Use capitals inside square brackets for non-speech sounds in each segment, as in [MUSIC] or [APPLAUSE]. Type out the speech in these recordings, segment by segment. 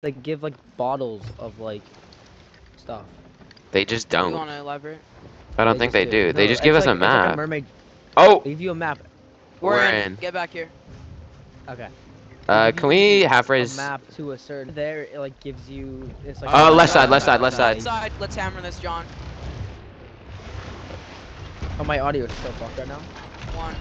They give like bottles of like stuff. They just You don't. want to elaborate? I don't think they just do. They just give us like- a it's like map. mermaid. Oh, They give you a map. We're, We're in. in. Get back here. Okay. uh, can we you half a raise? map to a certain? There, it like gives you. It's like. Uh, left side, left side, left side. Left side. Let's hammer this, John. Oh, my audio is so fucked right now. One.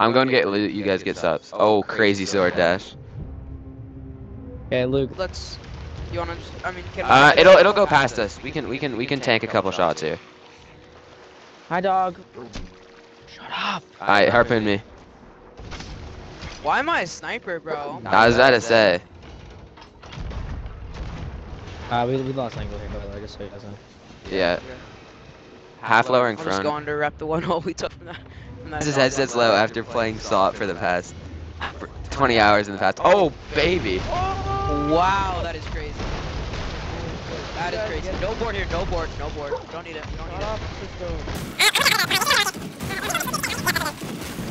I'm going to get loot. You guys get subs. Oh, crazy sword dash. Okay, Luke. Let's. You wanna? Just, I mean, can Uh, it'll it'll go past us. We can we can we can tank a couple shots here. Hi, dog. Shut up. Alright, harpoon me. Why am I a sniper, bro? I was about to say. Uh, we, we lost angle here, by the way, just so you guys know. Yeah. Half lowering I'll just front. go under rep the one [LAUGHS] hole we took from that. From that His headset's low after playing Salt for the past for 20 hours in the past. Oh, baby. Wow, that is crazy. That is crazy. No board here. No board. No board. Don't need it. Don't need it. [LAUGHS]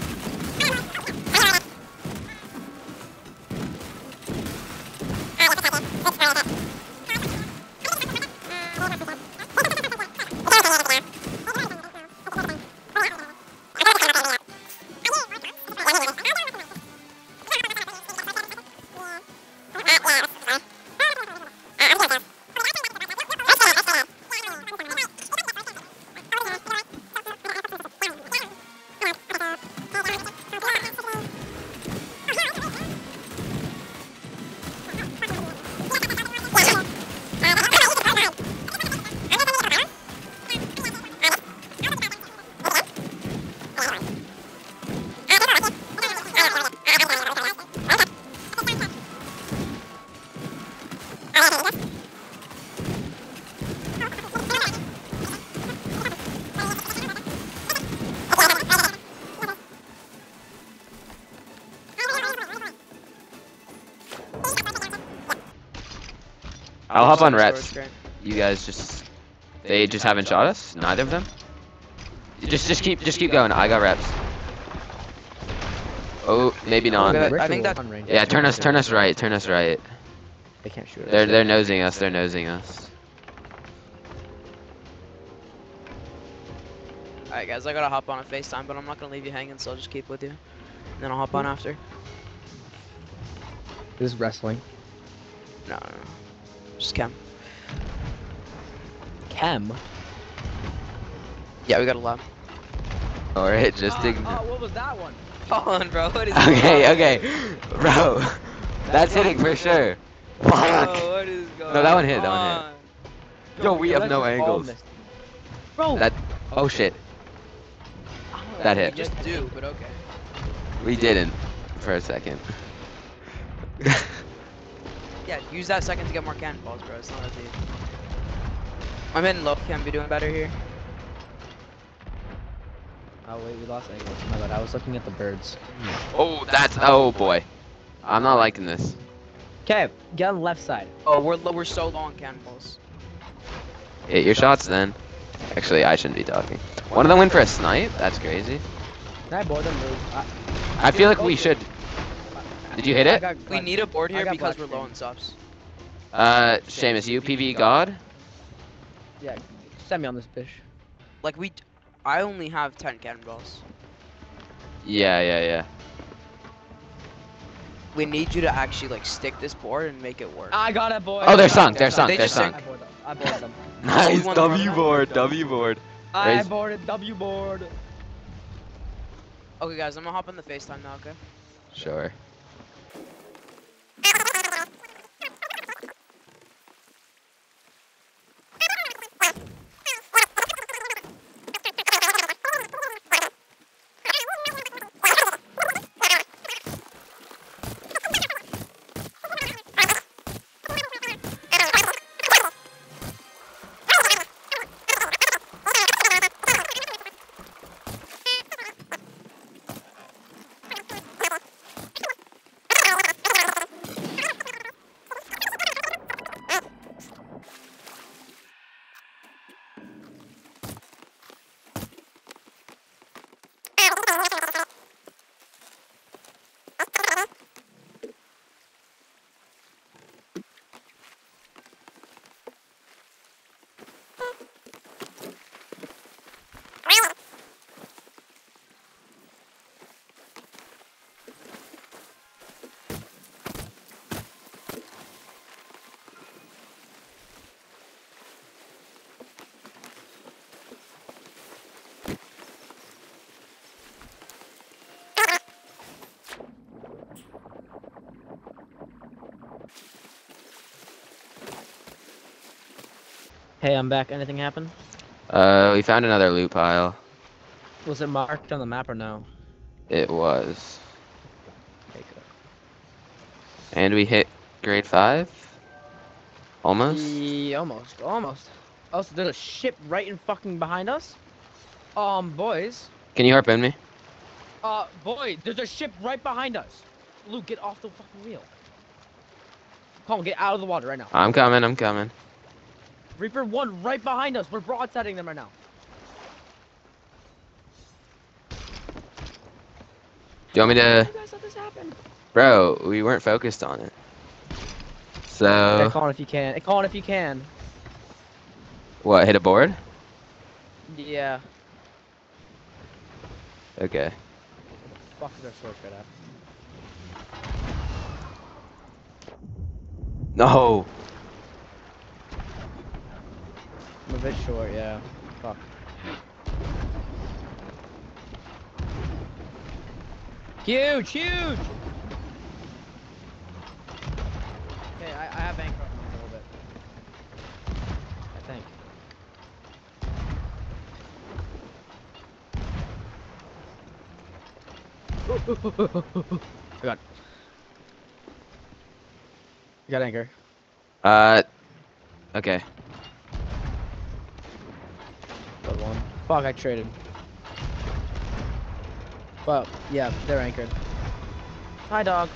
I'll hop on Storage reps. You guys just they just haven't shot us. Neither of them. Just just keep just keep going. I got reps. Oh, maybe not. I think that- Yeah, turn us turn us right. Turn us right. They can't shoot us. They're they're nosing us. They're nosing us. Alright, guys, I gotta hop on a FaceTime, but I'm not gonna leave you hanging, so I'll just keep with you. And then I'll hop on after. This is wrestling. No, no, no. Just cam. Chem. Yeah, we got a lab. All right, just Ah, ignore. ah, what was that one? Hold on, bro. What is Okay, going on? okay, bro. [LAUGHS] That's hitting for sure. Bro, Fuck. what is going No, that one hit, that one on? Yo, we have no angles. Bro. That. Oh shit. That We hit. just do, but okay. We didn't for a second. [LAUGHS] Yeah, use that second to get more cannonballs, bro. It's not that deep. I'm hitting low. Can be doing better here. Oh wait, we lost angles. My bad. I was looking at the birds. oh, that's. Oh boy. I'm not liking this. Okay, get on the left side. Oh, we're we're so long on cannonballs. Hit your shots then. Actually, I shouldn't be talking. One of them went for a snipe? That's crazy. Can I board them? Move? I, I feel like we should. Did you hit it? We need a board here because we're low on subs. Uh, Seamus, you PV God? Yeah, send me on this bitch. Like we, I only have 10 cannonballs. Yeah, yeah, yeah. We need you to actually like stick this board and make it work. I got it, boy. Oh, they're sunk, they're sunk, They they're just sunk. I boarded them. I boarded them. [LAUGHS] Nice, W board, W board. I boarded W board. Okay, guys, I'm gonna hop on the FaceTime now. Okay. Sure. Hey, I'm back. Anything happen? Uh, we found another loot pile. Was it marked on the map or no? It was. And we hit grade 5? Almost? Yeah, almost, almost. Also, there's a ship right in fucking behind us? Um, boys. Can you harpoon me? Uh, boy, there's a ship right behind us. Luke, get off the fucking wheel. Come on, get out of the water right now. I'm coming, I'm coming. Reaper 1 right behind us. We're broadsiding them right now. Do you want me to... you guys let this happen? Bro, we weren't focused on it. Hey, So... Colin, if you can. Hey, on if you can. What, hit a board? Yeah. Okay. Fuck is our sword right at? No! I'm a bit short, yeah. Fuck. Huge, huge! Okay, I, I have anchor a little bit. I think. I got. I got anchor. Uh... Okay. Got one. Fuck, I traded. Well, yeah, they're anchored. Hi, dog.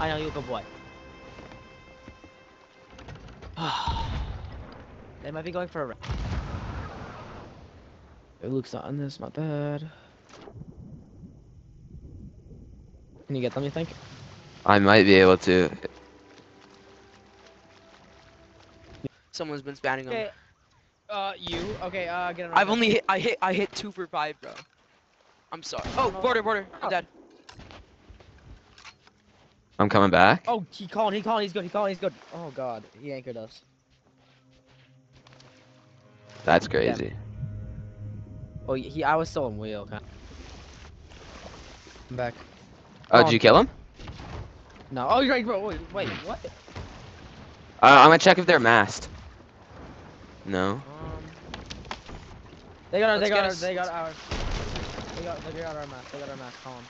I know you're a good boy. [SIGHS] they might be going for a. ra- It looks not on this, not bad. Can you get them? You think? I might be able to. Someone's been spanning them. Okay. Uh, you. Okay. Uh, get. I've only hit. I hit. I hit two for five, bro. I'm sorry. Oh, border, border. I'm Oh. dead. I'm coming back. Oh, he calling. He calling. He's good. He calling. He's good. Oh God, he anchored us. That's crazy. Oh, he. he I was still in wheel. Okay. I'm back. Oh, Oh. did you kill him? No. Oh, you're right, bro. Wait, wait, what? Uh, I'm gonna check if they're masked. No. Um. They got our. They got our. us- They got our. They got. They got our mask. They got our mask. Colin.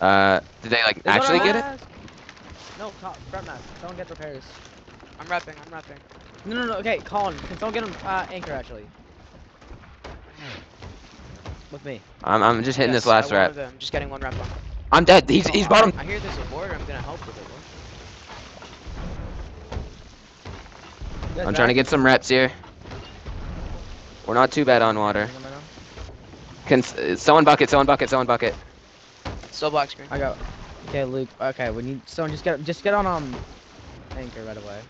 Uh, did they like They actually get it? No, Col- front mask. Someone get repairs. I'm rapping. I'm rapping. No, no, no. Okay, Colin. Can someone get him uh, anchor actually? With me. I'm, I'm just hitting Yes, this last rep. of them. Just getting one rep on. I'm dead. He's he's bottom. I hear there's a board. I'm gonna help with it. Bro. I'm trying to get some reps here. We're not too bad on water. Bring 'em right now? Can s- uh, someone bucket? Someone bucket? Someone bucket? Still black screen. I got. Okay, Luke. Okay, we need someone just get just get on um anchor right away.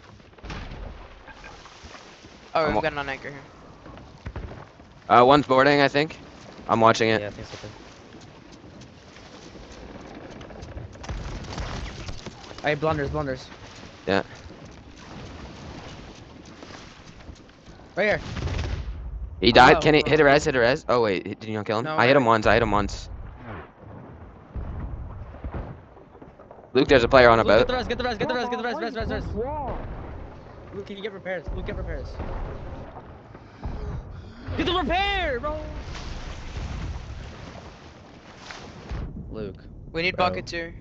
Oh, I'm we've got an anchor here. Uh, one's boarding, I think. I'm watching it. Yeah, I think so too. Hey, blunders, blunders. Yeah. Right here. He died. Oh, Can he oh. hit a res? Hit a res? Oh wait, did you not kill him? No, I hit him once. I hit him once. Luke, there's a player on a Luke, get the res, get the res, get the res, get the res, res, res, res. Luke, can you get repairs? Luke, get repairs. Get the repair, bro. Luke, We need Bro. buckets here.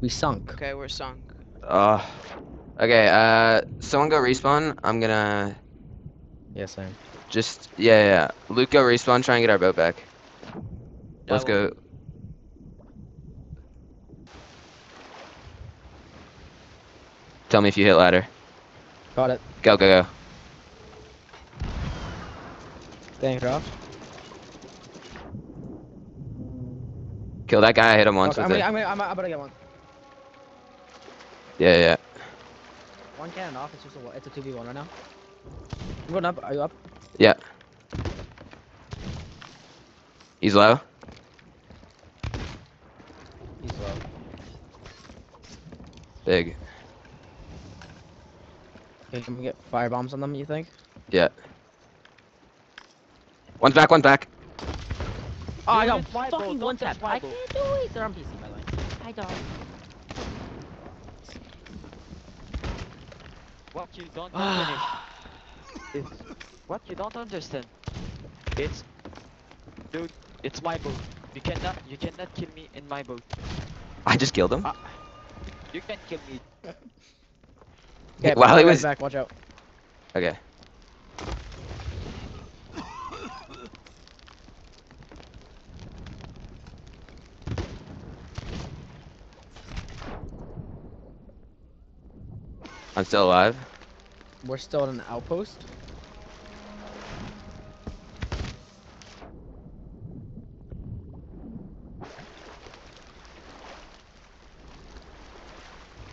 we sunk. Okay, we're sunk. Oh. Okay. Uh, someone go respawn. I'm gonna Yes, same. Just yeah yeah. Luke, go respawn. Try and get our boat back. Yeah, Let's go. Tell me if you hit ladder. Got it. Go go go. Thank drop. Kill that guy. I hit him once Okay, I'm, with gonna, it. I'm, gonna, I'm, I'm gonna get one. Yeah yeah. One cannon off. It's just a it's a two v one right now. You going up? Are you up? Yeah. He's low. He's low. Big. Can we get fire bombs on them? You think? Yeah. One's back. One's back. Oh, I got fucking don't one touch tap. I can't do it. They're on PC, by the way. I don't. Watch you, don't don't [SIGHS] finish. This. What? You don't understand? It's, dude, it's my boat. You cannot, you cannot kill me in my boat. I just killed him. Ah. You can't kill me. [LAUGHS] Okay, While he was- back, watch out. Okay. I'm still alive. We're still in an outpost.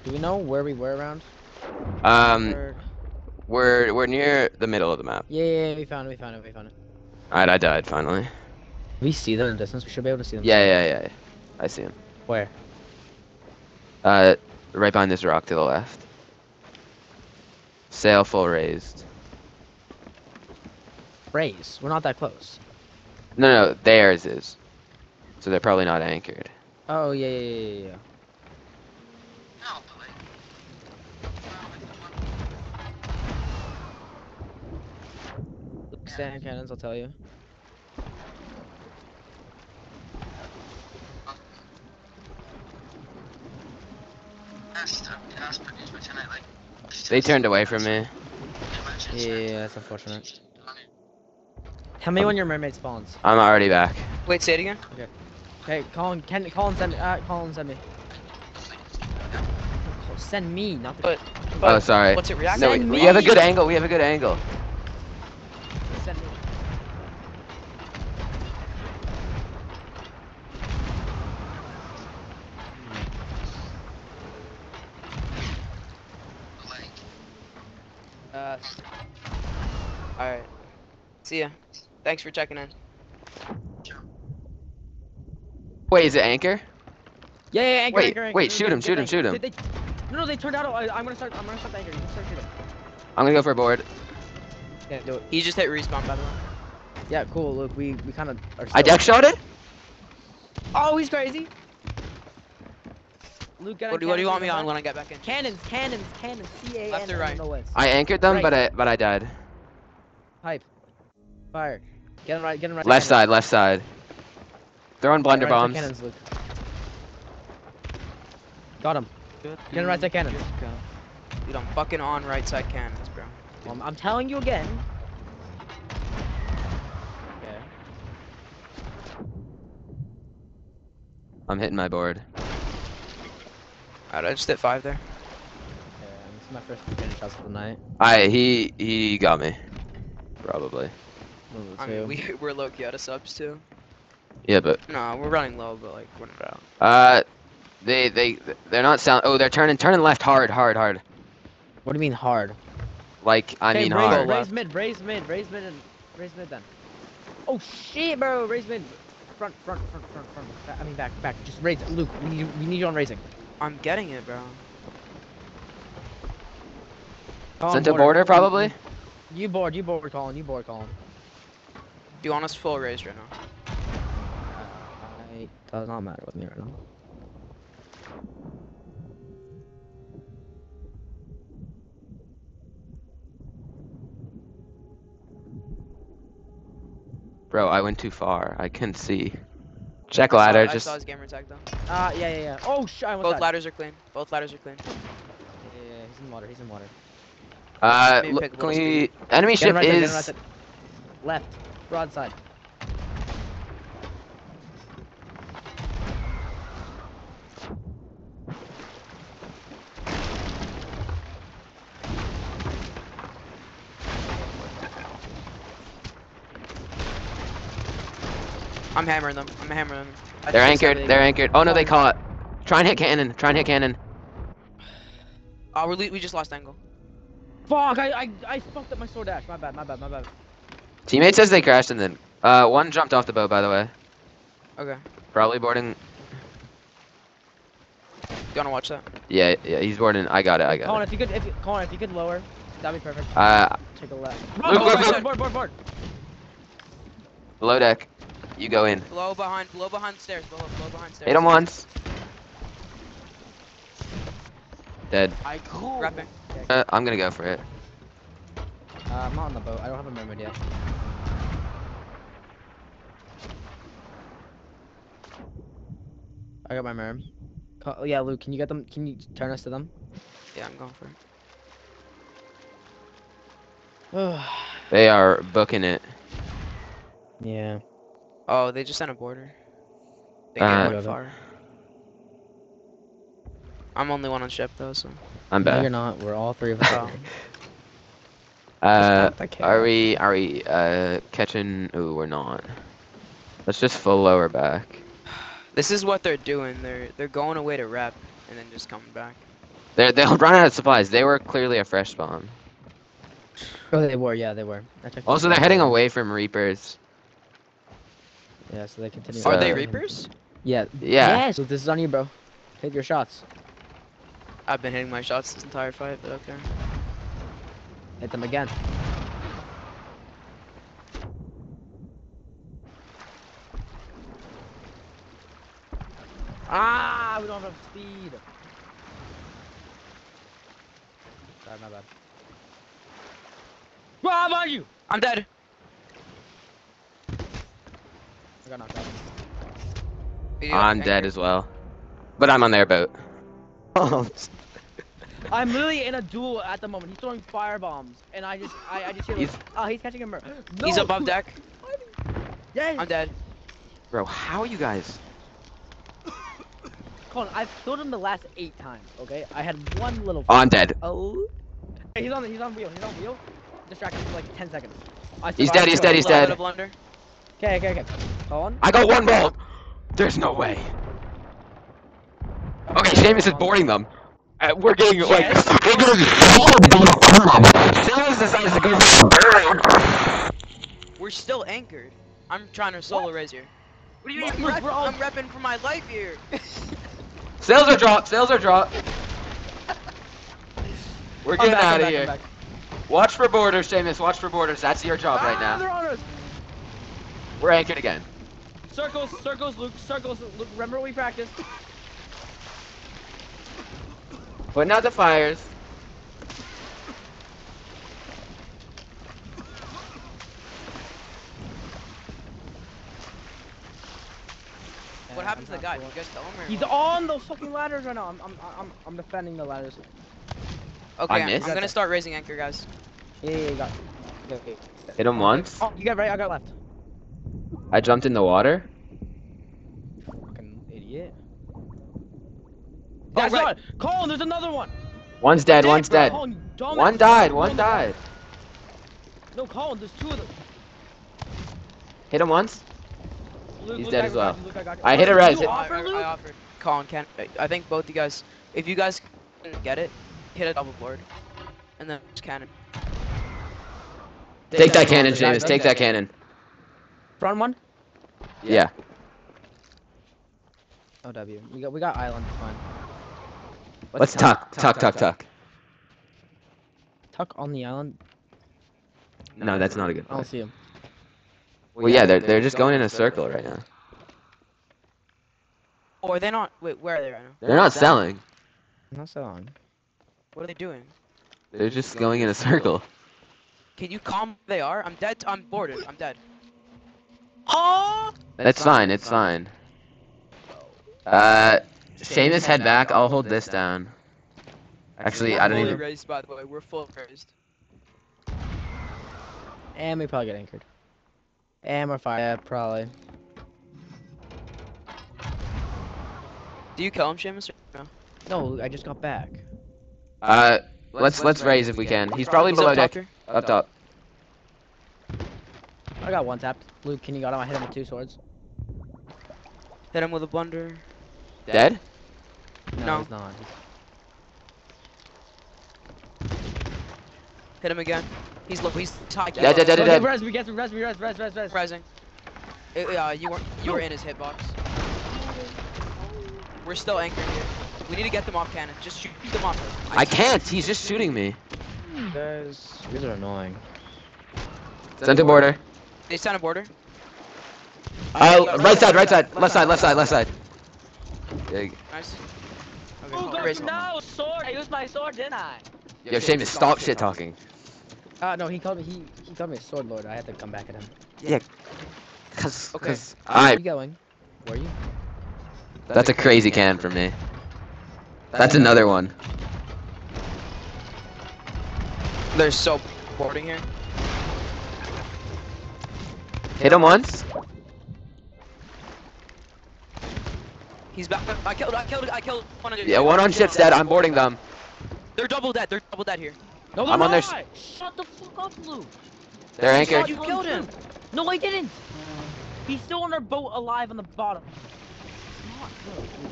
Do we know where we were around? Um, Or- we're we're near the middle of the map. Yeah, yeah, yeah, we found it, we found it, we found it. Alright, I died finally. We see them in the distance, we should be able to see them. Yeah, yeah, yeah. yeah. I see them. Where? Uh, right behind this rock to the left. Sail full raised. Raise. We're not that close. No, no, theirs is. So they're probably not anchored. Oh, yeah, yeah, yeah, yeah, yeah. Sand cannons, I'll tell you. They turned away from me. Yeah, that's unfortunate. Tell me when your mermaid spawns. I'm already back. Wait, say it again. Okay, Colin, can Colin send me? Uh, Colin send me. Send me, not the. But, Oh, sorry. what's it reacting? No, we, we have a good angle. We have a good angle. Send me. Uh, all right. See ya. Thanks for checking in. Wait, is it anchor? Yeah, yeah, anchor, Wait, anchor, anchor. wait, shoot him, shoot him, shoot him. They- they- no, no, they turned out. I, I'm gonna start. I'm gonna start the anchor. You can start shooting. I'm gonna go for a board. Yeah, do it. He just hit respawn, by the way. Yeah, cool. Look, we we kind of are. I still- deck shot it? Oh, he's crazy. Luke, get What do, what do you want me on when I get back in? Cannons, cannons, cannons. C A N. Left or right? I anchored them, Right. but I but I died. Pipe. Fire. Get him right. Get him right. Left side, left side. Throwing Get blunder him right bombs. Cannons, Luke. Got him. Good Get him right side cannons. Dude, I'm fucking on right side cannons, bro. Well, I'm, I'm telling you again. Okay. I'm hitting my board. Alright, I just hit five there. Yeah, this is my first finish shots of the night. I he he got me. Probably. One of the I mean, we, [LAUGHS] we're low key out of subs too. Yeah, but No, we're running low, but like, we're not out. uh, they they they're not sound. Oh, they're turning turning left hard, hard, hard. What do you mean hard? Like I Okay, mean raise, hard. Raise mid, raise mid, raise mid, and raise mid then. Oh shit, bro! Raise mid. Front, front, front, front, front. Ba- I mean back, back. Just raise. Luke, we need, you- we need you on raising. I'm getting it, bro. Colin, Sent to border probably. You board, you board, Colin. You board, Colin. Do you want us full raise right now? It does not matter with me right now. Bro, I went too far. I couldn't see. Check I saw- ladder. I Just saw his gamer tag though. Uh, yeah, yeah, yeah. Oh shit, I Both died. ladders are clean. Both ladders are clean. Yeah, yeah, yeah, he's in water. He's in water. uh, Maybe look, can we? Enemy Get him ship right there, is. right there. Left, broadside. I'm hammering them. I'm hammering them. I They're anchored. They're anchored. Oh no, they caught. Try and hit cannon. Try and hit cannon. Oh, we're le- we just lost angle. Fuck! I, I, I fucked up my sword dash. My bad, my bad, my bad. Teammate says they crashed and then. Uh, one jumped off the boat by the way. Okay. Probably boarding. You wanna watch that? Yeah, yeah, he's boarding. I got it. I got Colin, it. if you could, if you, Colin, if you could lower, that'd be perfect. Uh, Take a left. Luke, Board, Luke, board, Luke. board, board, board. below deck. You go in. Below behind, below behind stairs. Below, below behind stairs. Hit him once. Dead. I grew. Repping. Uh, I'm gonna go for it. Uh, I'm not on the boat. I don't have a mermaid yet. I got my merm. Oh yeah, Luke, can you get them? Can you turn us to them? Yeah, I'm going for it. [SIGHS] They are booking it. yeah. Oh, they just sent a border. They Uh, gave it far. I'm only one on ship though, so. I'm No, you're not. We're all three of us. [LAUGHS] Uh, are we are we uh catching? Ooh, we're not. Let's just full lower back. This is what they're doing. They're they're going away to rep and then just coming back. They they'll [LAUGHS] run out of supplies. They were clearly a fresh spawn. Oh, they were. Yeah, they were. Also, they're heading away from Reapers. Yeah, so they continue. So- Are they Reapers? Yeah. Yeah. Yes. So this is on you, bro. Take your shots. I've been hitting my shots this entire fight, but okay. Hit them again. Ah, we don't have speed. Sorry, my bad. Rob on you! I'm dead. I got knocked out. I'm dead as well, but I'm on their boat. [LAUGHS] I'm literally in a duel at the moment. He's throwing fire bombs, and I just, I, I just hear. He's- He's, oh, he's catching a mer. He's No! above deck. Yes. I'm dead. bro, how are you guys? Colin, I've killed him the last eight times. Okay, I had one little. Oh, I'm dead. Oh. Hey, he's on. He's on wheel. He's on wheel. Distracted him for like 10 seconds. I He's dead, he's dead, he's dead. bit blunder. Okay, okay, okay. Colin. I got one bolt. There's no way. Okay, Seamus is boarding them. Uh, we're getting like Yes. [LAUGHS] we're getting Seamus decides to go. We're still anchored. I'm trying to solo raise here. What do you mean? We're- rep- all- I'm repping for my life here. [LAUGHS] Sails are dropped. Sails are dropped. We're getting back, out of back, I'm here. back. Watch for borders, Seamus. Watch for borders. That's your job right Ah, now. they're on us. We're anchored again. Circles, circles, Luke, circles, Luke. Remember what we practiced. Putting out the fires. What happened to the guy? Did you guys kill He's what? on those fucking ladders right now. I'm, I'm, I'm, I'm defending the ladders. Okay, I I'm. I'm gonna start raising anchor, guys. Yeah, yeah, you got. Okay, okay. Hit him oh, once. Oh, you got right. I got left. I jumped in the water. Fucking idiot. Oh, Oh, That's right. not. Colin, there's another one. One's dead. Dead, One's bro. dead. Colin, you dumbass. One died. One on died. No, Colin, there's two of them. Hit him once. Luke, He's Luke, dead I as well. Luke, I. I Oh, hit a did res. You I, offer, I, Luke? I offered. Colin, can I I think both you guys, if you guys get it, hit a double board, and then just cannon. Take that cannon, James. Seamus. Take okay. that cannon. Front one. Yeah. OW. We got we got island. It's fine. Let's tuck. Tuck. Tuck. Tuck. Tuck on the island. No, that's not a good I don't see him. Well, yeah, they're they're just going in a circle right now. Or they're they not? Wait, where are they right now? They're not selling. Not selling. What are they doing? They're just going in a circle. Can you calm? They are. I'm dead. I'm boarded. I'm dead. Oh! That's fine. It's fine. Uh, Seamus, head back. I'll hold this down. Actually, I don't fully even. raised, by the way. We're full raised. And we probably get anchored. And we're fire. Yeah, probably. Do you kill him, Seamus? No. No, I just got back. Uh, let's let's raise if we can. He's probably He's below up deck. top. Up top. I got one tapped. Luke, can you got him? I hit him with two swords. Hit him with a blunder. Dead? No, No. he's not. Hit him again. He's low. He's high. Dead, dead, dead, Okay, dead. res, we get res, we res, res, res, res. Rising. Uh, you were you were in his hitbox. We're still anchored here. We need to get them off cannon. Just shoot them off. I can't. He's just shooting me. Guys, you guys are annoying. Center border. They sent a border. Uh, right side, right side, left side, left side, left side. Yeah, Nice. Okay, Oh god, no! Sword! I used my sword, didn't I? Yo, Seamus, stop shit talking. Uh, no, he called me. He he called me a sword lord. I had to come back at him. Yeah. Cause, Okay. cause Where I. are you going? Where are you? That's a crazy can for me. That's another one. They're so boarding here. Hit him once. He's back. I killed. I killed. I killed one of Yeah, one on ship's dead. I'm boarding them. They're double dead. They're double dead here. No, I'm on their! Shut the fuck up, Luke. They're I anchored. You killed him. No, I didn't. He's still on their boat, alive on the bottom. Not good, Luke.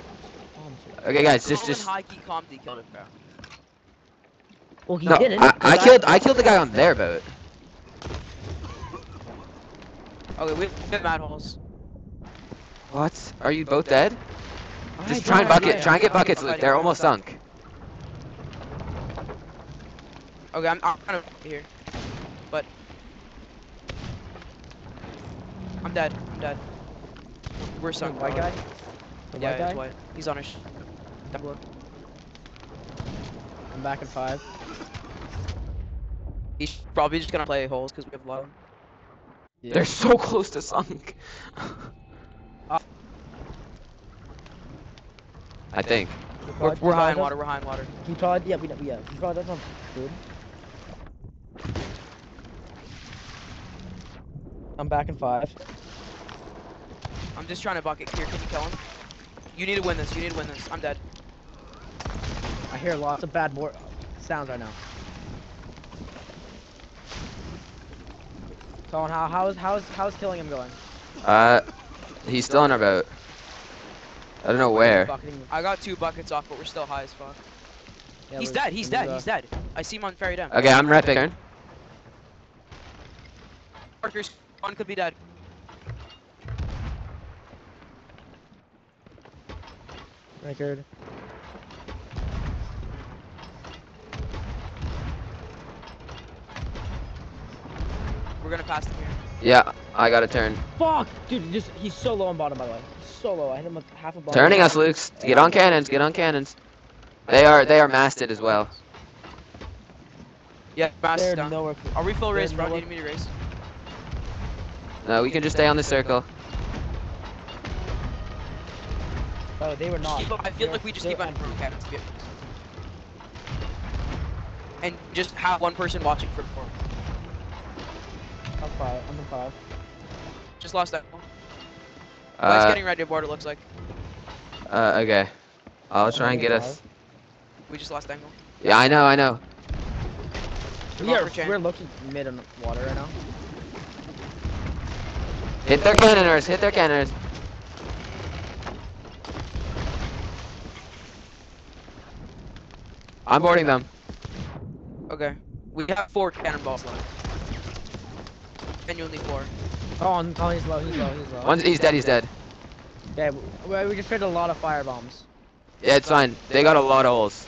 So- Okay, guys, just, just. high key calm D killed it, bro. Well, he No, didn't. I, 'cause I killed, I killed the guy on their boat. Okay, we have mad holes. What? Are you both dead? I Just try and bucket, try and get buckets, Luke. They're almost sunk. Okay, I'm, I'm kind of here, but I'm dead. I'm dead. We're sunk. white guy. The Yeah, white guy. he's white. He's on his. sh- Double. I'm back in five. He's probably just gonna play holes because we have low. Yeah. They're so close to sunk. [LAUGHS] I think. We're, we're high in water. We're high in water. does- He probably, yeah, we yeah. He probably doesn't good. I'm back in five. I'm just trying to bucket here. Can you kill him? You need to win this. You need to win this. I'm dead. I hear lots of bad board sounds right now. Colin, how how's how's how's killing him going? Uh, he's still in our boat. I don't know where. I got two buckets off, but we're still high as fuck. yeah, he's dead. He's dead. He's dead. I see him on ferry down. Okay, I'm repping. Parker's one could be dead. Record. We're gonna pass them here. Yeah, I got a turn. Fuck, dude, just he's so low on bottom by the way. He's so low. I hit him with half a bomb. Turning us, Luke. Get on cannons. Get on cannons. They are, they are masted as well. Yeah, pass They're down. nowhere. Are we full they're race, bro? nowhere- Need me to race? No, we can just stay on the circle. Oh, they were not. I feel They're- like we just keep on empty. from cannons. Yeah. And just have one person watching for four. I'm five. I'm in five. Just lost that one. Black's Uh, getting ready to board, it looks like. uh, okay. I'll try and get us. We just lost angle. Yeah, I know, I know. Come We are, we're looking mid on water right now. Hit their cannoners. Hit their cannoners. I'm boarding them. Okay. We have four cannonballs left. And you'll four. Oh, on, oh, he's low. He's low. He's low. One's, he's dead. He's dead. Yeah, we, we just hit a lot of fire bombs. Yeah, it's fine. They got a lot of holes.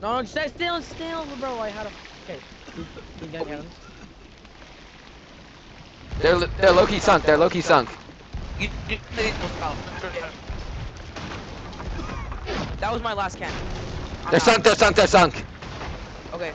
No, no, stay still, still, bro. I had a. Okay. You, you get him. They're li- they're low key sunk. They're Loki sunk. You, you, that was my last cannon. I'm They're out. sunk. They're sunk. They're sunk. Okay,